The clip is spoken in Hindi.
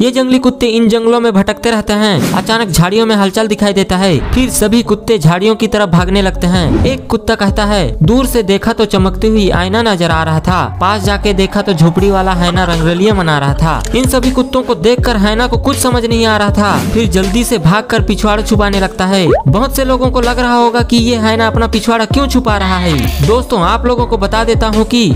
ये जंगली कुत्ते इन जंगलों में भटकते रहते हैं। अचानक झाड़ियों में हलचल दिखाई देता है। फिर सभी कुत्ते झाड़ियों की तरफ़ भागने लगते हैं। एक कुत्ता कहता है, दूर से देखा तो चमकती हुई आईना नज़र आ रहा था। पास जाके देखा तो झोपड़ी वाला हैना रंगरलिया मना रहा था। इन सभी कुत्तों को देखकर हैना को कुछ समझ नहीं आ रहा था। फिर जल्दी से भागकर पिछवाड़ा छुपाने लगता है। बहुत से लोगों को लग रहा होगा कि ये हैना अपना पिछवाड़ा क्यों छुपा रहा है। दोस्तों, आप लोगों को बता देता हूँ कि